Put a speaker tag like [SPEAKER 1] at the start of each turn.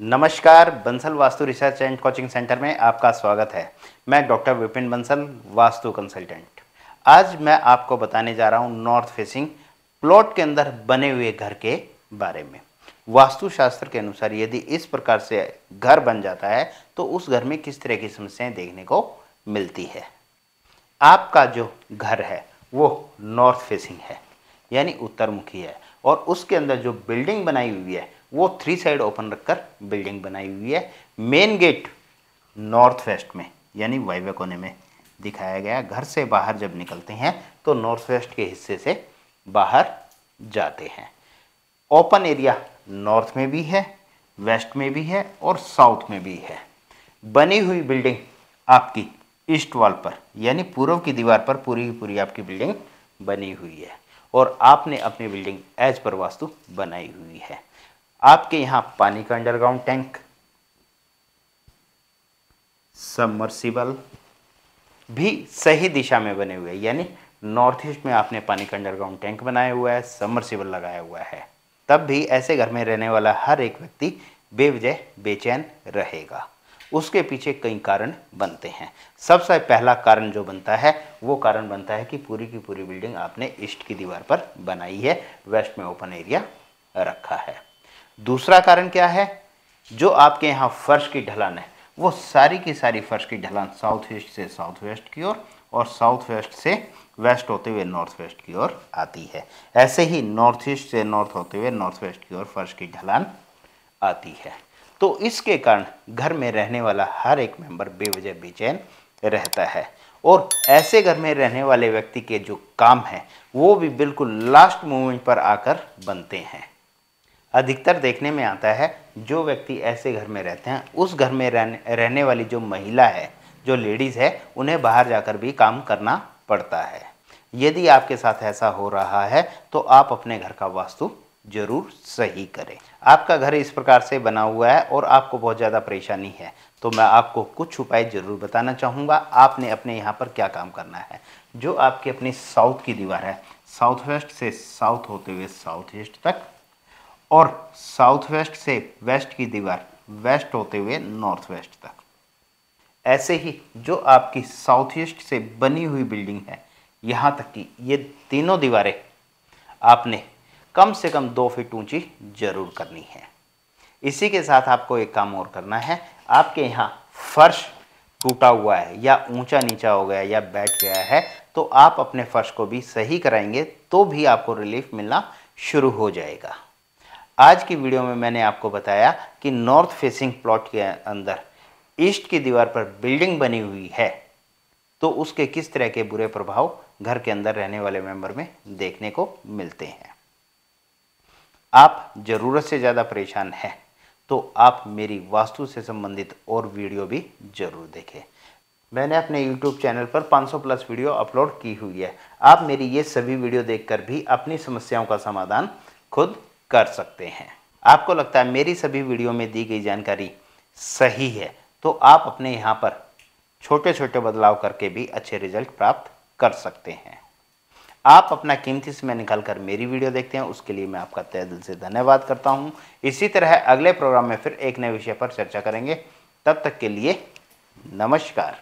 [SPEAKER 1] नमस्कार, Bansal Vastu research and coaching centre में आपका स्वागत है। मैं डॉक्टर विपिन बंसल, वास्तु कंसल्टेंट। आज मैं आपको बताने जा रहा हूँ नॉर्थ फेसिंग प्लॉट के अंदर बने हुए घर के बारे में। वास्तुशास्त्र के अनुसार यदि इस प्रकार से घर बन जाता है तो उस घर में किस तरह की समस्याएँ देखने को मिलती है। आपका जो घर है, वो नॉर्थ फेसिंग है, यानी उत्तरमुखी है, और उसके अंदर जो बिल्डिंग बनाई हुई है वो थ्री साइड ओपन रखकर बिल्डिंग बनाई हुई है। मेन गेट नॉर्थ वेस्ट में, यानी वाइवे कोने में दिखाया गया घर से बाहर जब निकलते हैं तो नॉर्थ वेस्ट के हिस्से से बाहर जाते हैं। ओपन एरिया नॉर्थ में भी है वेस्ट में भी है और साउथ में भी है। बनी हुई बिल्डिंग आपकी ईस्ट वॉल पर, यानी पूर्व की दीवार पर पूरी की पूरी आपकी बिल्डिंग बनी हुई है। और आपने अपनी बिल्डिंग एज पर वास्तु बनाई हुई है। आपके यहाँ पानी का अंडरग्राउंड टैंक सबमर्सिबल भी सही दिशा में बने हुए यानी नॉर्थ ईस्ट में आपने पानी का अंडरग्राउंड टैंक बनाया हुआ है सबमर्सिबल लगाया हुआ है। तब भी ऐसे घर में रहने वाला हर एक व्यक्ति बेवजह, बेचैन रहेगा। उसके पीछे कई कारण बनते हैं। सबसे पहला कारण जो बनता है, वो कारण बनता है कि पूरी की पूरी बिल्डिंग आपने ईस्ट की दीवार पर बनाई है वेस्ट में ओपन एरिया रखा है। दूसरा कारण क्या है? जो आपके यहाँ फर्श की ढलान है वो सारी की सारी फर्श की ढलान साउथ ईस्ट से साउथ वेस्ट की ओर और, साउथ वेस्ट से वेस्ट होते हुए नॉर्थ वेस्ट की ओर आती है। ऐसे ही नॉर्थ ईस्ट से नॉर्थ होते हुए नॉर्थ वेस्ट की ओर फर्श की ढलान आती है। तो इसके कारण घर में रहने वाला हर एक मेंबर बेवजह बेचैन रहता है। और ऐसे घर में रहने वाले व्यक्ति के जो काम है वो भी बिल्कुल लास्ट मोमेंट पर आकर बनते हैं। अधिकतर देखने में आता है, जो व्यक्ति ऐसे घर में रहते हैं, उस घर में रहने रहने वाली जो महिला है, जो लेडीज़ है, उन्हें बाहर जाकर भी काम करना पड़ता है। यदि आपके साथ ऐसा हो रहा है तो आप अपने घर का वास्तु ज़रूर सही करें। आपका घर इस प्रकार से बना हुआ है और आपको बहुत ज़्यादा परेशानी है तो मैं आपको कुछ उपाय ज़रूर बताना चाहूँगा, आपने अपने यहाँ पर क्या काम करना है। जो आपकी अपनी साउथ की दीवार है साउथ वेस्ट से साउथ होते हुए साउथ ईस्ट तक और साउथ वेस्ट से वेस्ट की दीवार, वेस्ट होते हुए नॉर्थ वेस्ट तक। ऐसे ही जो आपकी साउथ ईस्ट से बनी हुई बिल्डिंग है, यहाँ तक कि ये तीनों दीवारें आपने कम से कम दो फीट ऊँची ज़रूर करनी है। इसी के साथ आपको एक काम और करना है। आपके यहाँ फर्श टूटा हुआ है या ऊँचा नीचा हो गया या बैठ गया है तो आप अपने फर्श को भी सही कराएँगे तो भी आपको रिलीफ मिलना शुरू हो जाएगा। आज की वीडियो में मैंने आपको बताया कि नॉर्थ फेसिंग प्लॉट के अंदर ईस्ट की दीवार पर बिल्डिंग बनी हुई है। तो उसके किस तरह के बुरे प्रभाव घर के अंदर रहने वाले मेंबर में देखने को मिलते हैं। आप ज़रूरत से ज़्यादा परेशान हैं तो आप मेरी वास्तु से संबंधित और वीडियो भी ज़रूर देखें। मैंने अपने YouTube चैनल पर 500 प्लस वीडियो अपलोड की हुई है। आप मेरी ये सभी वीडियो देखकर भी अपनी समस्याओं का समाधान खुद कर सकते हैं। आपको लगता है मेरी सभी वीडियो में दी गई जानकारी सही है तो आप अपने यहाँ पर छोटे छोटे बदलाव करके भी अच्छे रिज़ल्ट प्राप्त कर सकते हैं। आप अपना कीमती समय निकाल कर मेरी वीडियो देखते हैं, उसके लिए मैं आपका तय दिल से धन्यवाद करता हूँ। इसी तरह अगले प्रोग्राम में फिर एक नए विषय पर चर्चा करेंगे। तब तक के लिए नमस्कार।